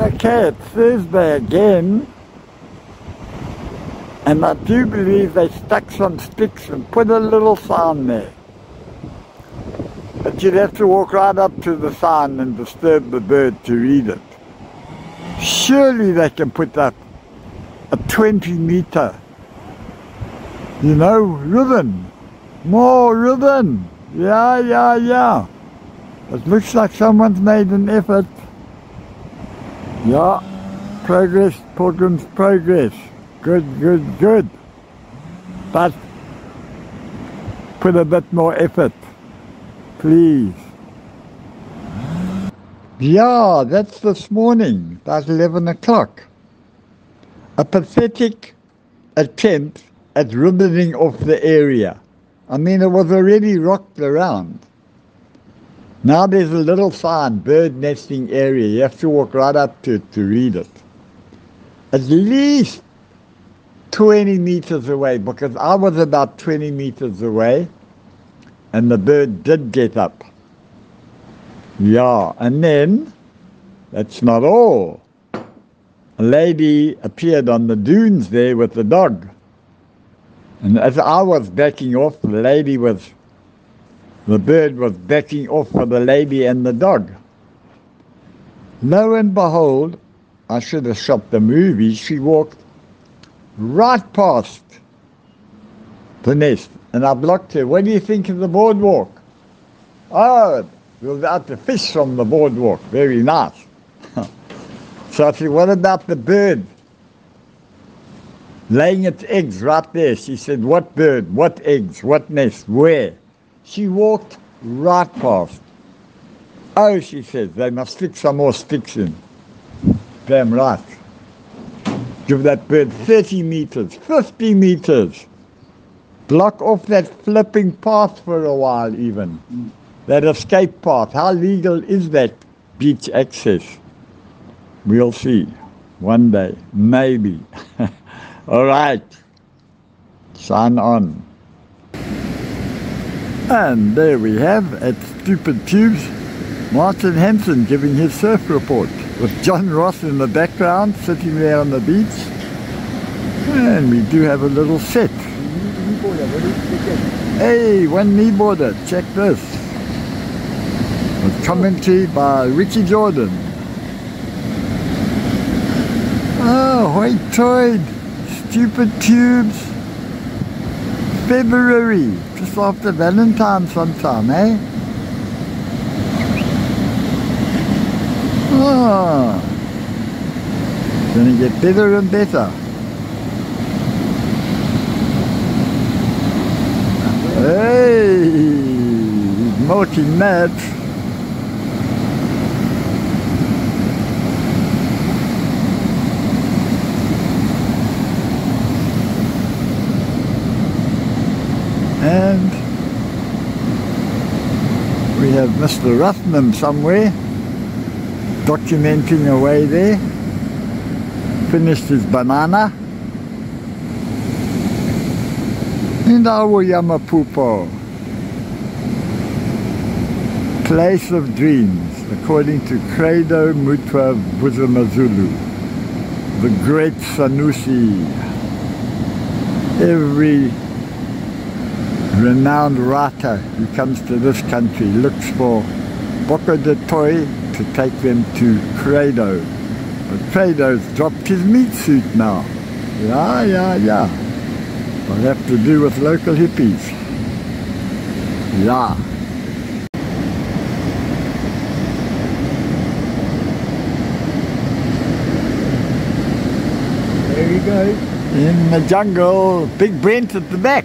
Okay, it's Thursday again. And I do believe they stuck some sticks and put a little sign there. But you'd have to walk right up to the sign and disturb the bird to read it. Surely they can put up a 20 meter, you know, ribbon. More ribbon. Yeah, yeah, yeah. It looks like someone's made an effort. Yeah, progress, Pilgrim's progress. Good, good, good. But put a bit more effort, please. Yeah, that's this morning, about 11 o'clock. A pathetic attempt at ribboning off the area. I mean, it was already rocked around. Now there's a little sign, bird nesting area. You have to walk right up to it to read it. At least 20 meters away, because I was about 20 meters away, and the bird did get up. Yeah, and then, that's not all. A lady appeared on the dunes there with the dog. And as I was backing off, the lady was the bird was backing off for the lady and the dog. Lo and behold, I should have shot the movie, she walked right past the nest and I blocked her. What do you think of the boardwalk? Oh, we were out to fish from the boardwalk. Very nice. so I said, what about the bird? Laying its eggs right there. She said, what bird? What eggs? What nest? Where? She walked right past. Oh, she says, they must stick some more sticks in. Damn right. Give that bird 30 meters, 50 meters. Block off that flipping path for a while even. That escape path. How legal is that beach access? We'll see. One day. Maybe. All right. Sign on. And there we have, at Stupid Tubes, Martin Hansen giving his surf report with John Ross in the background sitting there on the beach. And we do have a little set. Hey, one kneeboarder, check this. With commentary by Richie Jordan. Oh, white toid, stupid tubes, February, just after Valentine's sometime, eh? Oh, gonna get better and better. Hey, milking and we have Mr. Ruthnam somewhere documenting away there. Finished his banana. And our Yamapupo. Place of dreams according to Credo Mutwa Vusamazulu the great Sanusi. Every renowned writer who comes to this country looks for Boko de Toy to take them to Credo. But Credo's dropped his meat suit now. Yeah, yeah, yeah. What have to do with local hippies. Yeah. There you go. In the jungle, Big Brent at the back.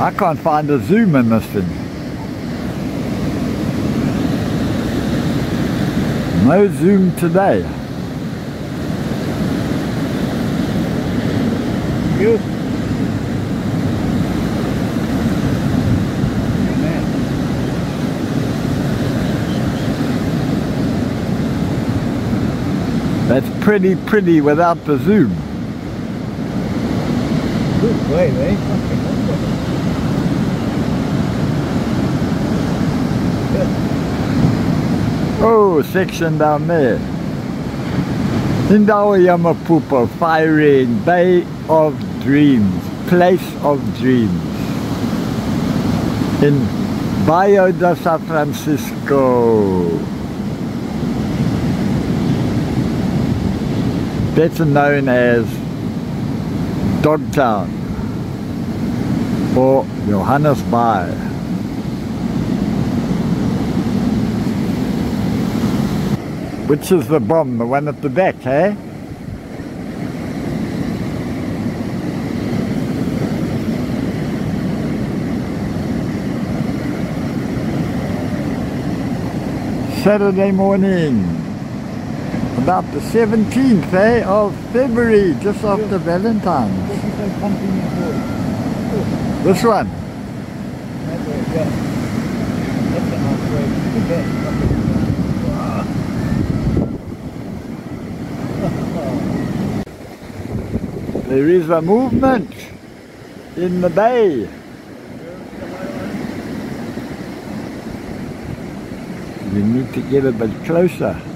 I can't find a zoom in this thing. No zoom today. You. That's pretty pretty without the zoom. Good way, eh? Oh, section down there. Indawa Yamapupo, firing Bay of Dreams, Place of Dreams. In Bayo de San Francisco. Better known as Dogtown or Johannes Bay. Which is the bomb? The one at the back, eh? Saturday morning, about the 17th eh, of February, just after Valentine's. This one, That way, yeah. That's an outrage. Look at that. There is a movement in the bay. You need to get a bit closer.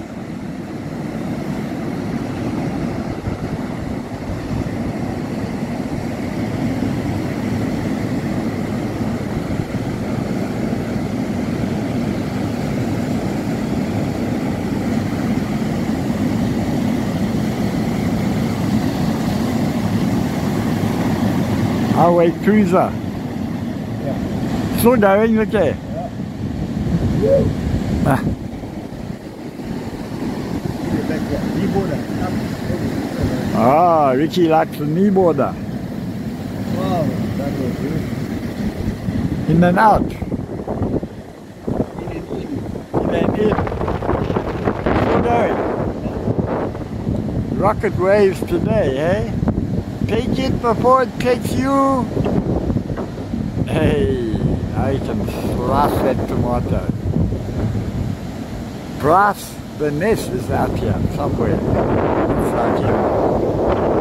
Highway cruiser. Yeah. Slow going, look. Ah, at that. Knee border. Ah, Ricky likes the knee border. Wow, that was good. In and out. In and in. In and in. Slow going. Rocket waves today, eh? Take it before it takes you. Hey, I can slice that tomato. Brass, the nest is out here somewhere. It's out here.